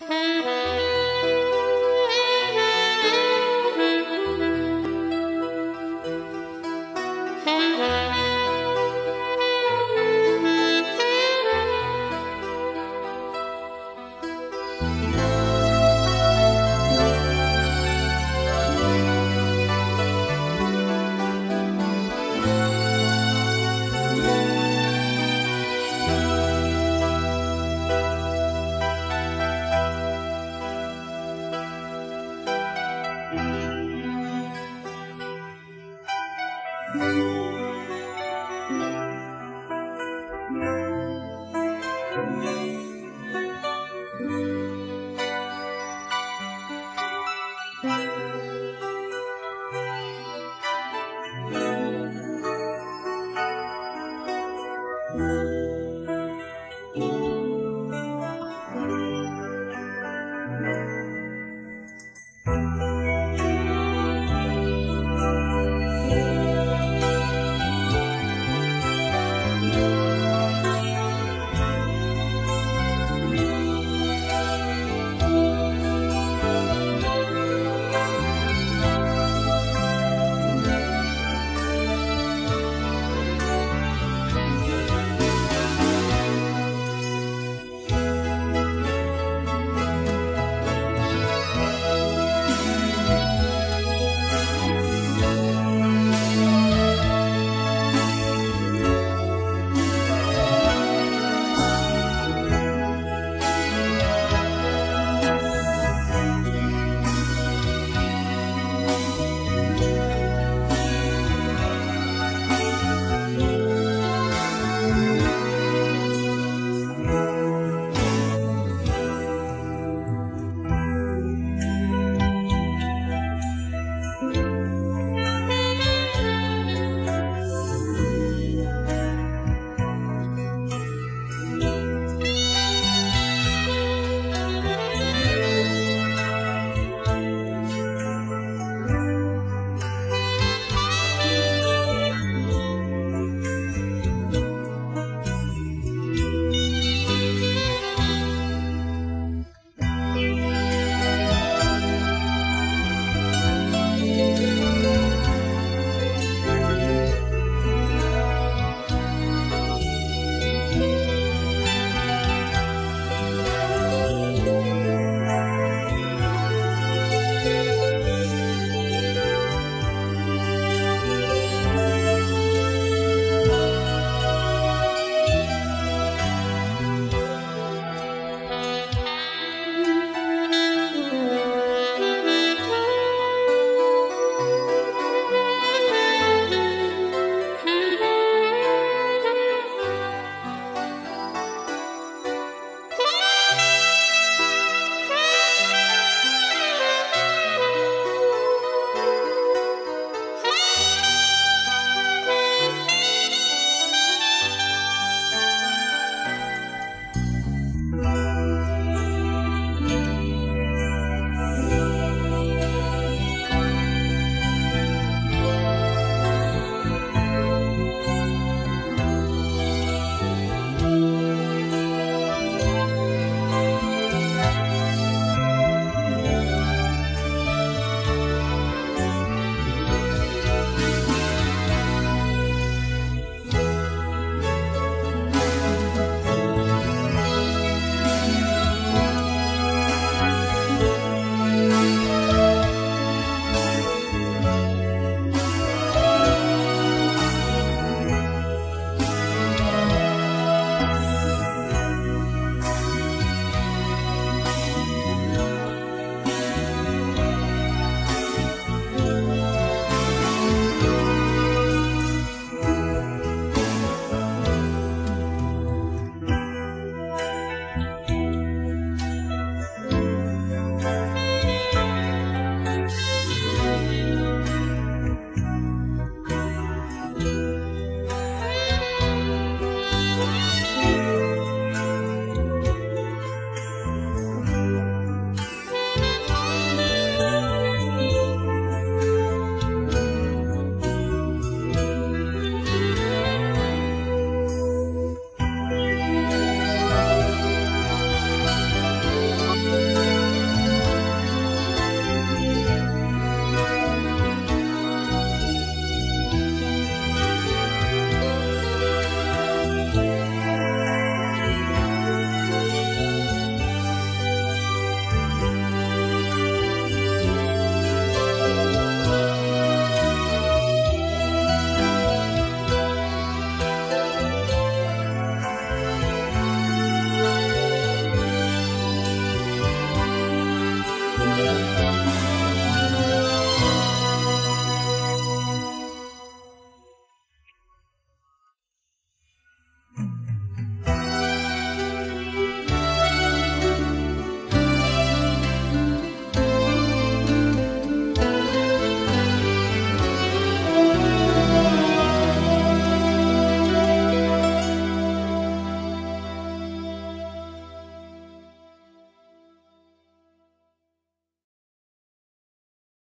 Música Música